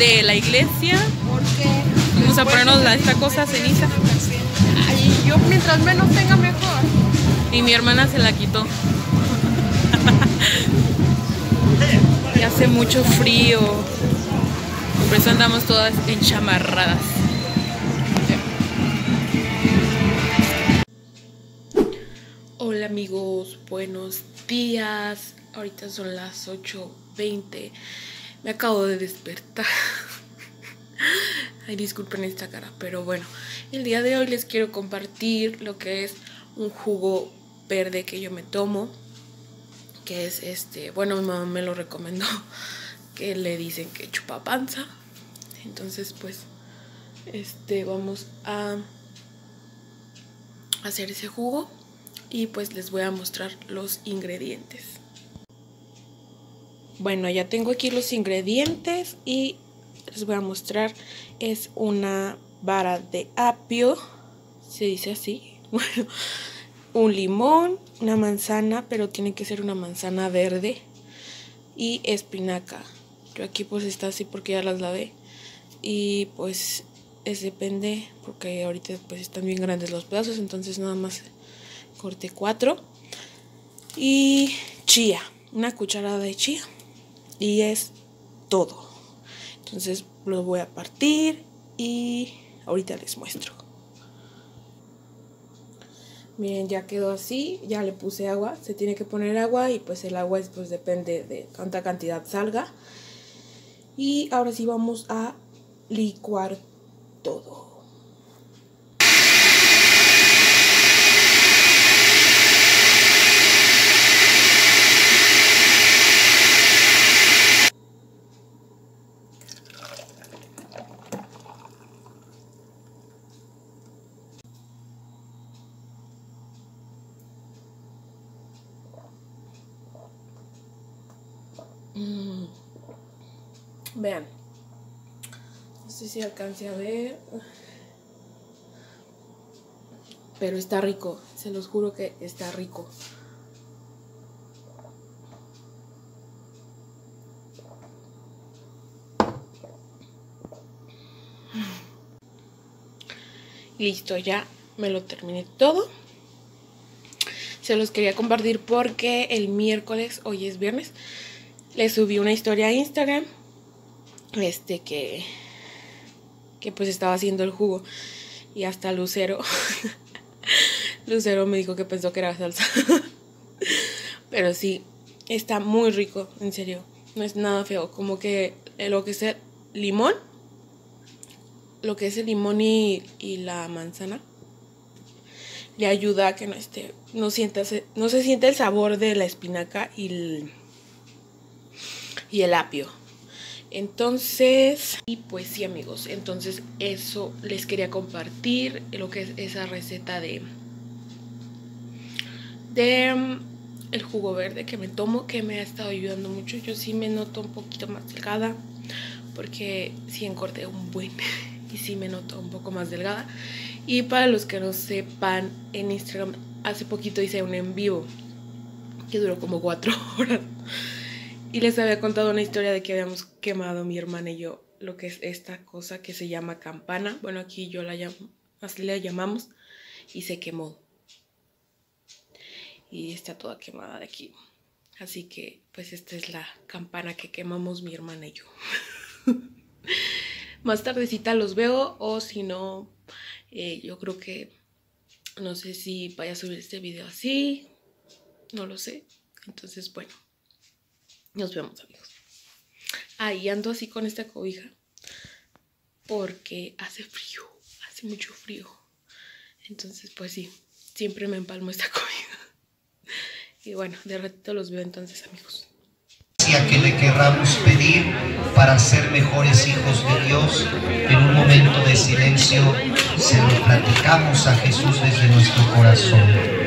de la iglesia. Vamos a ponernos la- esta cosa ceniza. Ay, yo mientras menos tenga mejor. Y mi hermana se la quitó. y hace mucho frío. Por eso andamos todas enchamarradas. Hola amigos, buenos días. Ahorita son las 8.20. Me acabo de despertar. Ay, disculpen esta cara, pero bueno, el día de hoy les quiero compartir lo que es un jugo verde que yo me tomo, que es este, bueno, mi mamá me lo recomendó, que le dicen que chupa panza. Entonces, pues, este, vamos a hacer ese jugo y pues les voy a mostrar los ingredientes. Bueno, ya tengo aquí los ingredientes y les voy a mostrar. Es una vara de apio, se dice así. Bueno, un limón, una manzana, pero tiene que ser una manzana verde y espinaca. Yo aquí pues está así porque ya las lavé y pues es depende porque ahorita pues están bien grandes los pedazos, entonces nada más corté cuatro y chía, una cucharada de chía y es todo. Entonces lo voy a partir y ahorita les muestro. Miren, ya quedó así, ya le puse agua, se tiene que poner agua y pues el agua es, pues depende de cuánta cantidad salga. Y ahora sí vamos a licuar todo. Vean. No sé si alcance a ver. Pero está rico. Se los juro que está rico. Listo, ya me lo terminé todo. Se los quería compartir porque el miércoles, hoy es viernes, le subí una historia a Instagram. Este que. Que pues estaba haciendo el jugo. Y hasta Lucero. Lucero me dijo que pensó que era salsa. Pero sí, está muy rico, en serio. No es nada feo. Como que lo que es el limón. Lo que es el limón y, y la manzana. Le ayuda a que no esté. No sienta, no se siente el sabor de la espinaca y y el apio. Entonces, y pues sí amigos, entonces eso les quería compartir lo que es esa receta de de um, el jugo verde que me tomo que me ha estado ayudando mucho. Yo sí me noto un poquito más delgada porque sí encorté un buen y sí me noto un poco más delgada. Y para los que no sepan, en Instagram hace poquito hice un en vivo que duró como cuatro horas. Y les había contado una historia de que habíamos quemado mi hermana y yo lo que es esta cosa que se llama campana. Bueno, aquí yo la llamo, así la llamamos. Y se quemó. Y está toda quemada de aquí. Así que, pues esta es la campana que quemamos mi hermana y yo. Más tardecita los veo o si no, eh, yo creo que no sé si vaya a subir este video así. No lo sé. Entonces, bueno. Nos vemos, amigos. Ahí ando así con esta cobija. Porque hace frío. Hace mucho frío. Entonces, pues sí. Siempre me empalmo esta cobija. Y bueno, de ratito los veo entonces, amigos. que le querramos pedir para ser mejores hijos de Dios, en un momento de silencio se lo platicamos a Jesús desde nuestro corazón.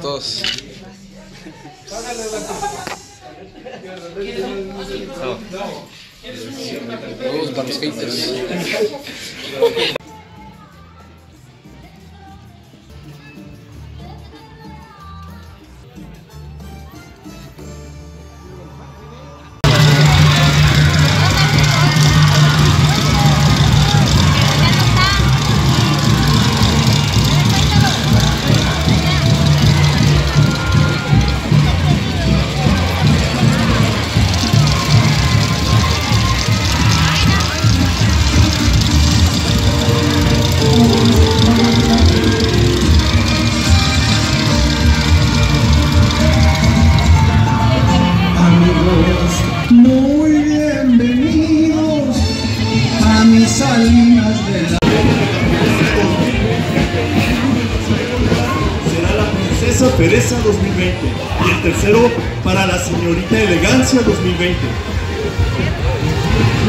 Saludos todos. Saludos para los haters. Pereza 2020 y el tercero para la Señorita Elegancia 2020.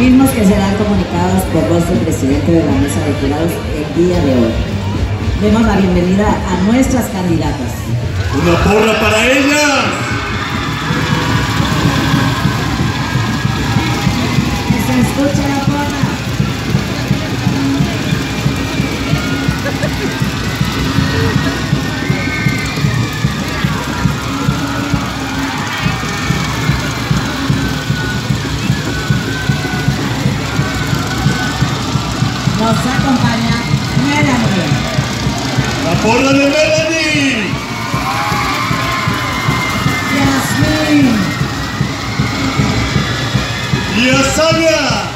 mismos que serán comunicados por voz del presidente de la mesa de jurados el día de hoy. Demos la bienvenida a nuestras candidatas. ¡Una porra para ellas! Se Nos acompaña Melanie. ¡La porra de Melanie! Yasmin. ¡Y Azania!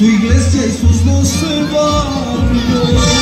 Su iglesia y sus doce barrios.